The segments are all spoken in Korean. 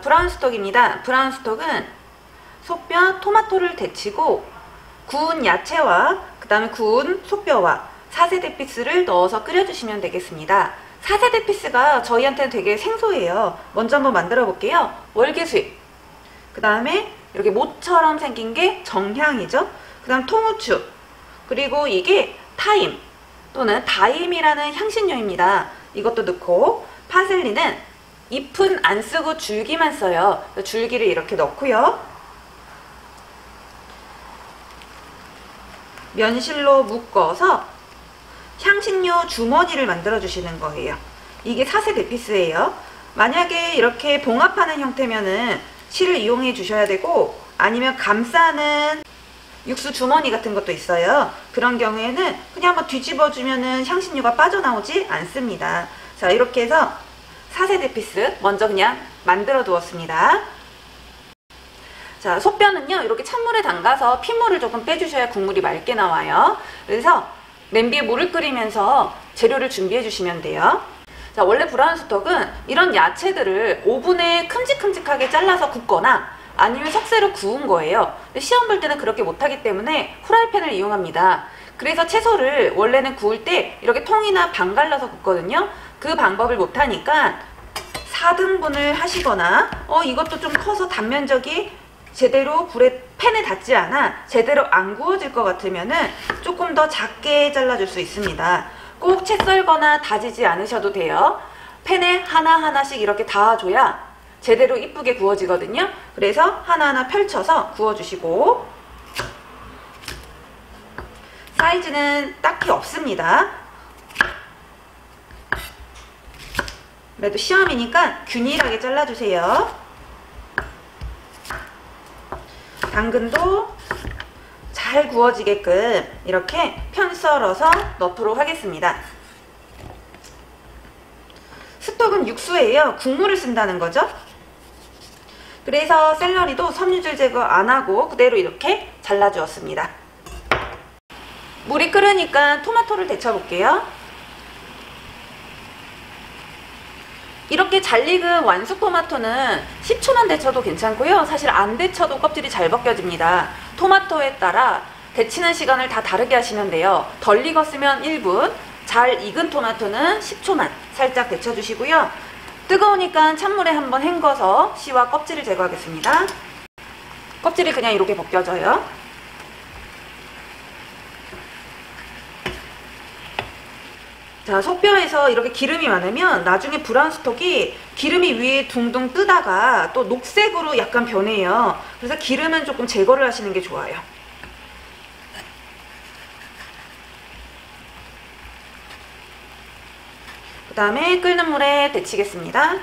brown stock입니다. brown stock은 소뼈, 토마토를 데치고 구운 야채와 그 다음에 구운 소뼈와 sachet d'épices를 넣어서 끓여주시면 되겠습니다. sachet d'épices가 저희한테는 되게 생소해요. 먼저 한번 만들어 볼게요. 월계수잎 그 다음에 이렇게 모처럼 생긴 게 정향이죠. 그 다음 통후추 그리고 이게 타임 또는 다임이라는 향신료입니다. 이것도 넣고 파슬리는 잎은 안 쓰고 줄기만 써요. 줄기를 이렇게 넣고요. 면실로 묶어서 향신료 주머니를 만들어 주시는 거예요. 이게 4세 대피스예요. 만약에 이렇게 봉합하는 형태면은 실을 이용해 주셔야 되고 아니면 감싸는 육수 주머니 같은 것도 있어요. 그런 경우에는 그냥 한번 뒤집어 주면은 향신료가 빠져나오지 않습니다. 자 이렇게 해서 sachet d'épices 먼저 그냥 만들어 두었습니다. 자, 소뼈는요, 이렇게 찬물에 담가서 핏물을 조금 빼주셔야 국물이 맑게 나와요. 그래서 냄비에 물을 끓이면서 재료를 준비해 주시면 돼요. 자, 원래 brown stock은 이런 야채들을 오븐에 큼직큼직하게 잘라서 굽거나 아니면 석쇠로 구운 거예요. 시험 볼 때는 그렇게 못하기 때문에 후라이팬을 이용합니다. 그래서 채소를 원래는 구울 때 이렇게 통이나 반 갈라서 굽거든요. 그 방법을 못하니까 4등분을 하시거나 어 이것도 좀 커서 단면적이 제대로 불에 팬에 닿지 않아 제대로 안 구워질 것 같으면은 조금 더 작게 잘라줄 수 있습니다. 꼭 채 썰거나 다지지 않으셔도 돼요. 팬에 하나하나씩 이렇게 닿아줘야 제대로 이쁘게 구워지거든요. 그래서 하나하나 펼쳐서 구워주시고 사이즈는 딱히 없습니다. 그래도 시험이니까 균일하게 잘라주세요. 당근도 잘 구워지게끔 이렇게 편 썰어서 넣도록 하겠습니다. 스톡은 육수예요. 국물을 쓴다는 거죠. 그래서 샐러리도 섬유질 제거 안 하고 그대로 이렇게 잘라주었습니다. 물이 끓으니까 토마토를 데쳐볼게요. 이렇게 잘 익은 완숙 토마토는 10초만 데쳐도 괜찮고요. 사실 안 데쳐도 껍질이 잘 벗겨집니다. 토마토에 따라 데치는 시간을 다 다르게 하시면 돼요. 덜 익었으면 1분, 잘 익은 토마토는 10초만 살짝 데쳐주시고요. 뜨거우니까 찬물에 한번 헹궈서 씨와 껍질을 제거하겠습니다. 껍질이 그냥 이렇게 벗겨져요. 자, 소뼈에서 이렇게 기름이 많으면 나중에 브라운 스톡이 기름이 위에 둥둥 뜨다가 또 녹색으로 약간 변해요. 그래서 기름은 조금 제거를 하시는 게 좋아요. 그 다음에 끓는 물에 데치겠습니다.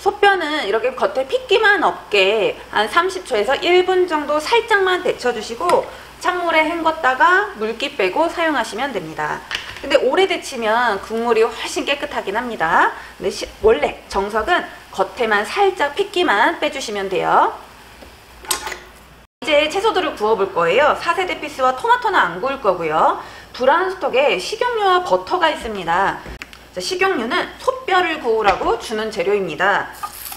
소뼈는 이렇게 겉에 핏기만 없게 한 30초에서 1분 정도 살짝만 데쳐주시고 찬물에 헹궜다가 물기 빼고 사용하시면 됩니다. 근데 오래 데치면 국물이 훨씬 깨끗하긴 합니다. 근데 시, 원래 정석은 겉에만 살짝 핏기만 빼주시면 돼요. 이제 채소들을 구워볼 거예요. 4세대 피스와 토마토는 안 구울 거고요. 브라운 스톡에 식용유와 버터가 있습니다. 식용유는 소뼈를 구우라고 주는 재료입니다.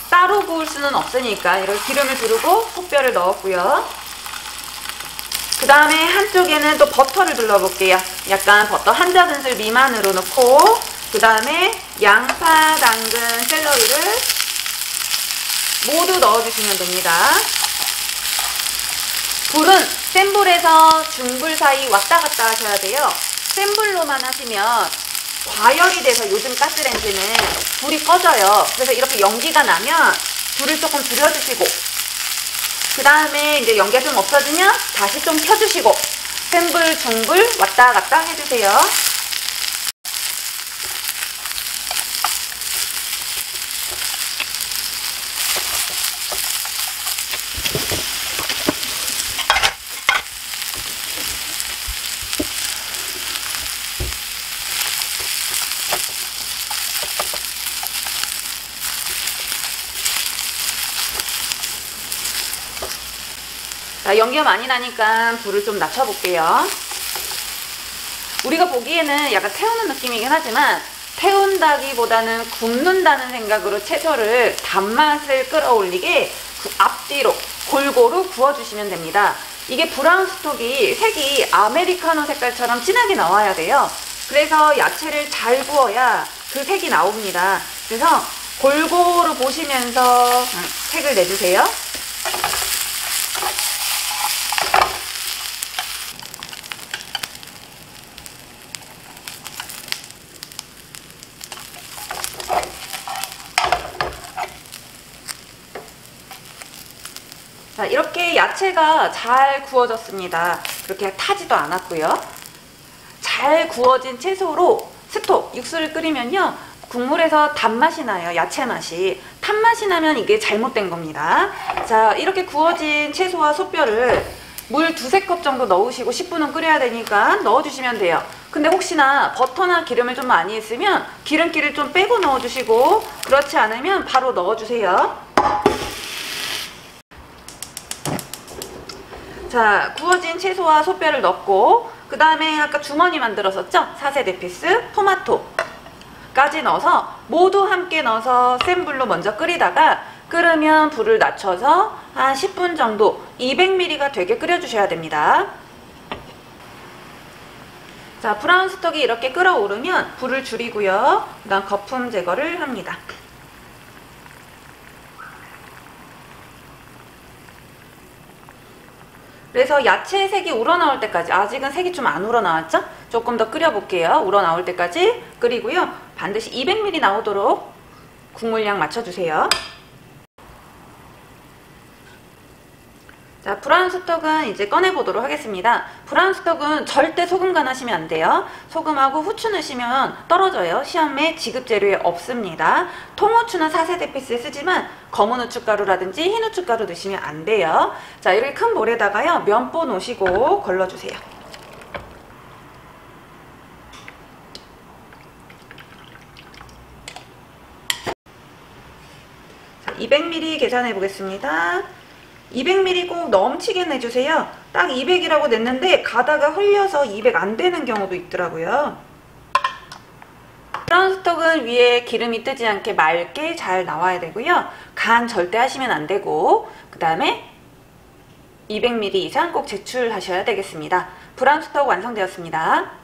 따로 구울 수는 없으니까 이렇게 기름을 두르고 소뼈를 넣었고요. 그 다음에 한쪽에는 또 버터를 둘러볼게요. 약간 버터 한 작은술 미만으로 넣고 그 다음에 양파, 당근, 샐러리를 모두 넣어주시면 됩니다. 불은 센 불에서 중불 사이 왔다 갔다 하셔야 돼요. 센 불로만 하시면 과열이 돼서 요즘 가스렌지는 불이 꺼져요. 그래서 이렇게 연기가 나면 불을 조금 줄여주시고 그 다음에 이제 연기가 좀 없어지면 다시 좀 켜주시고 센불, 중불 왔다 갔다 해주세요. 자, 연기가 많이 나니까 불을 좀 낮춰볼게요. 우리가 보기에는 약간 태우는 느낌이긴 하지만 태운다기보다는 굽는다는 생각으로 채소를 단맛을 끌어올리게 그 앞뒤로 골고루 구워주시면 됩니다. 이게 브라운 스톡이 색이 아메리카노 색깔처럼 진하게 나와야 돼요. 그래서 야채를 잘 구워야 그 색이 나옵니다. 그래서 골고루 보시면서 음, 색을 내주세요. 자, 이렇게 야채가 잘 구워졌습니다. 그렇게 타지도 않았고요. 잘 구워진 채소로 스톡, 육수를 끓이면요. 국물에서 단맛이 나요. 야채 맛이. 탄맛이 나면 이게 잘못된 겁니다. 자, 이렇게 구워진 채소와 솥뼈를 물 두세 컵 정도 넣으시고 10분은 끓여야 되니까 넣어주시면 돼요. 근데 혹시나 버터나 기름을 좀 많이 했으면 기름기를 좀 빼고 넣어주시고 그렇지 않으면 바로 넣어주세요. 자, 구워진 채소와 소뼈를 넣고 그 다음에 아까 주머니 만들었었죠? sachet d'épices, 토마토까지 넣어서 모두 함께 넣어서 센 불로 먼저 끓이다가 끓으면 불을 낮춰서 한 10분 정도 200ml가 되게 끓여주셔야 됩니다. 자, brown stock이 이렇게 끓어오르면 불을 줄이고요. 그 다음 거품 제거를 합니다. 그래서 야채 색이 우러나올 때까지 아직은 색이 좀 안 우러나왔죠? 조금 더 끓여볼게요. 우러나올 때까지 끓이고요. 반드시 200ml 나오도록 국물량 맞춰주세요. 자, 브라운 스톡은 이제 꺼내보도록 하겠습니다. 브라운 스톡은 절대 소금 간하시면 안 돼요. 소금하고 후추 넣으시면 떨어져요. 시험에 지급 재료에 없습니다. 통후추는 4세대 피스에 쓰지만 검은 후춧가루라든지 흰 후춧가루 넣으시면 안 돼요. 자, 이렇게 큰 볼에다가요. 면보 놓으시고 걸러주세요. 자, 200ml 계산해 보겠습니다. 200ml 꼭 넘치게 내주세요. 딱 200이라고 냈는데 가다가 흘려서 200 안 되는 경우도 있더라고요. 브라운 스톡은 위에 기름이 뜨지 않게 맑게 잘 나와야 되고요. 간 절대 하시면 안 되고 그 다음에 200ml 이상 꼭 제출하셔야 되겠습니다. 브라운 스톡 완성되었습니다.